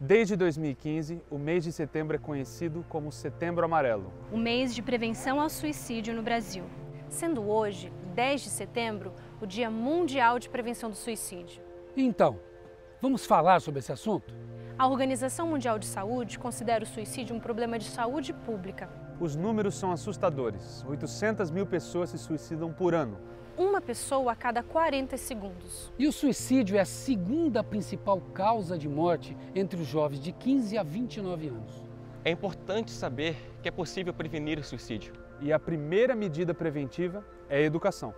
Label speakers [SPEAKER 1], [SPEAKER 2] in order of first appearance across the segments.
[SPEAKER 1] Desde 2015, o mês de setembro é conhecido como Setembro Amarelo.
[SPEAKER 2] O mês de prevenção ao suicídio no Brasil. Sendo hoje, 10 de setembro, o Dia Mundial de Prevenção do Suicídio.
[SPEAKER 3] Então, vamos falar sobre esse assunto?
[SPEAKER 2] A Organização Mundial de Saúde considera o suicídio um problema de saúde pública.
[SPEAKER 1] Os números são assustadores. 800 mil pessoas se suicidam por ano.
[SPEAKER 2] Uma pessoa a cada 40 segundos.
[SPEAKER 3] E o suicídio é a segunda principal causa de morte entre os jovens de 15 a 29 anos.
[SPEAKER 4] É importante saber que é possível prevenir o suicídio.
[SPEAKER 1] E a primeira medida preventiva é a educação.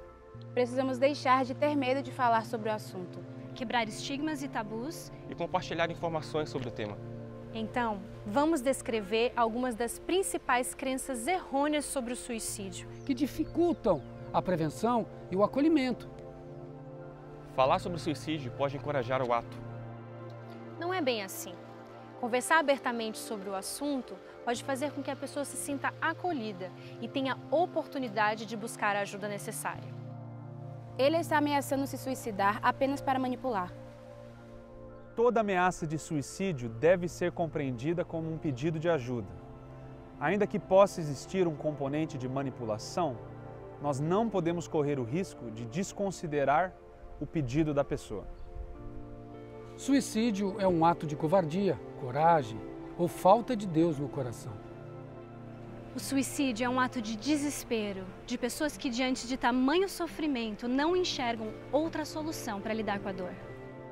[SPEAKER 5] Precisamos deixar de ter medo de falar sobre o assunto.
[SPEAKER 2] Quebrar estigmas e tabus.
[SPEAKER 4] E compartilhar informações sobre o tema.
[SPEAKER 2] Então, vamos descrever algumas das principais crenças errôneas sobre o suicídio.
[SPEAKER 3] Que dificultam a prevenção e o acolhimento.
[SPEAKER 4] Falar sobre o suicídio pode encorajar o ato.
[SPEAKER 2] Não é bem assim. Conversar abertamente sobre o assunto pode fazer com que a pessoa se sinta acolhida e tenha oportunidade de buscar a ajuda necessária.
[SPEAKER 5] Ele está ameaçando se suicidar apenas para manipular.
[SPEAKER 1] Toda ameaça de suicídio deve ser compreendida como um pedido de ajuda. Ainda que possa existir um componente de manipulação, nós não podemos correr o risco de desconsiderar o pedido da pessoa.
[SPEAKER 3] Suicídio é um ato de covardia, coragem ou falta de Deus no coração.
[SPEAKER 2] O suicídio é um ato de desespero, de pessoas que, diante de tamanho sofrimento, não enxergam outra solução para lidar com a dor.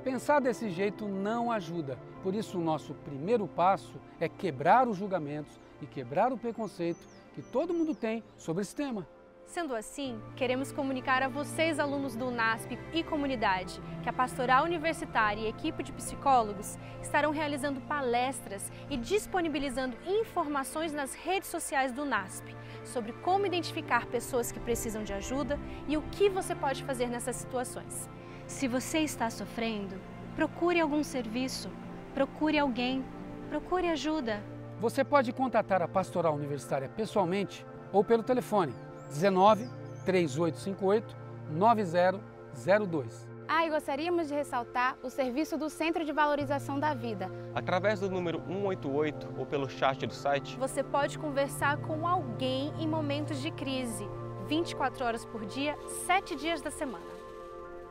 [SPEAKER 3] Pensar desse jeito não ajuda. Por isso, o nosso primeiro passo é quebrar os julgamentos e quebrar o preconceito que todo mundo tem sobre esse tema.
[SPEAKER 2] Sendo assim, queremos comunicar a vocês, alunos do UNASP e comunidade, que a Pastoral Universitária e equipe de psicólogos estarão realizando palestras e disponibilizando informações nas redes sociais do UNASP sobre como identificar pessoas que precisam de ajuda e o que você pode fazer nessas situações. Se você está sofrendo, procure algum serviço, procure alguém, procure ajuda.
[SPEAKER 3] Você pode contatar a Pastoral Universitária pessoalmente ou pelo telefone 19 3858 9002.
[SPEAKER 5] Ah, e gostaríamos de ressaltar o serviço do Centro de Valorização da Vida.
[SPEAKER 4] Através do número 188 ou pelo chat do site,
[SPEAKER 2] você pode conversar com alguém em momentos de crise, 24 horas por dia, 7 dias da semana.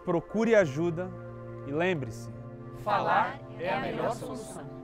[SPEAKER 1] Procure ajuda e lembre-se:
[SPEAKER 6] falar é a melhor solução.